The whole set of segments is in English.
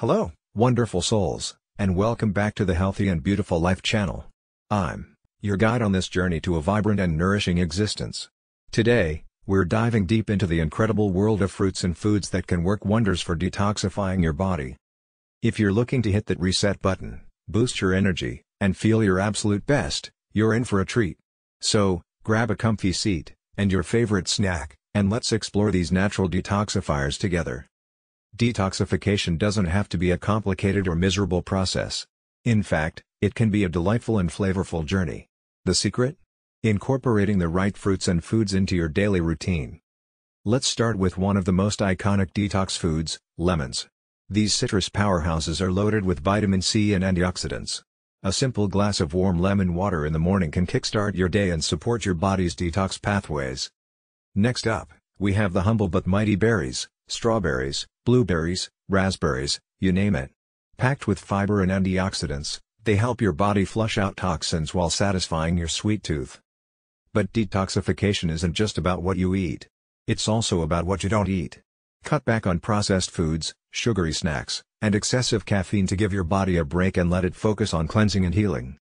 Hello, wonderful souls, and welcome back to the Healthy and Beautiful Lyfe channel. I'm your guide on this journey to a vibrant and nourishing existence. Today, we're diving deep into the incredible world of fruits and foods that can work wonders for detoxifying your body. If you're looking to hit that reset button, boost your energy, and feel your absolute best, you're in for a treat. So, grab a comfy seat, and your favorite snack, and let's explore these natural detoxifiers together. Detoxification doesn't have to be a complicated or miserable process. In fact, it can be a delightful and flavorful journey. The secret? Incorporating the right fruits and foods into your daily routine. Let's start with one of the most iconic detox foods, lemons. These citrus powerhouses are loaded with vitamin C and antioxidants. A simple glass of warm lemon water in the morning can kickstart your day and support your body's detox pathways. Next up, we have the humble but mighty berries, strawberries, blueberries, raspberries, you name it. Packed with fiber and antioxidants, they help your body flush out toxins while satisfying your sweet tooth. But detoxification isn't just about what you eat. It's also about what you don't eat. Cut back on processed foods, sugary snacks, and excessive caffeine to give your body a break and let it focus on cleansing and healing.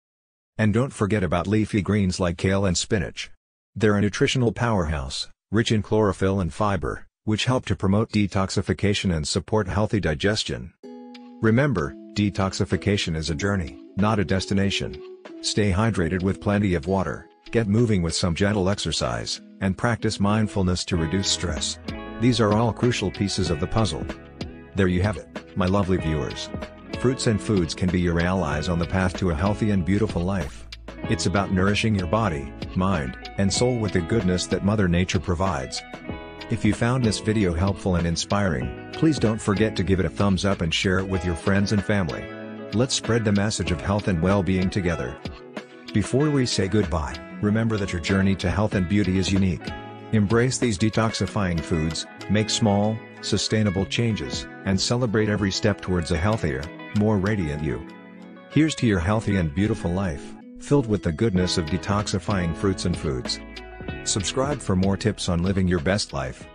And don't forget about leafy greens like kale and spinach. They're a nutritional powerhouse, rich in chlorophyll and fiber, which help to promote detoxification and support healthy digestion. Remember, detoxification is a journey, not a destination. Stay hydrated with plenty of water, get moving with some gentle exercise, and practice mindfulness to reduce stress. These are all crucial pieces of the puzzle. There you have it, my lovely viewers. Fruits and foods can be your allies on the path to a healthy and beautiful life. It's about nourishing your body, mind, and soul with the goodness that Mother Nature provides. If you found this video helpful and inspiring, please don't forget to give it a thumbs up and share it with your friends and family. Let's spread the message of health and well-being together. Before we say goodbye, remember that your journey to health and beauty is unique. Embrace these detoxifying foods, make small, sustainable changes, and celebrate every step towards a healthier, more radiant you. Here's to your healthy and beautiful life filled with the goodness of detoxifying fruits and foods. Subscribe for more tips on living your best life.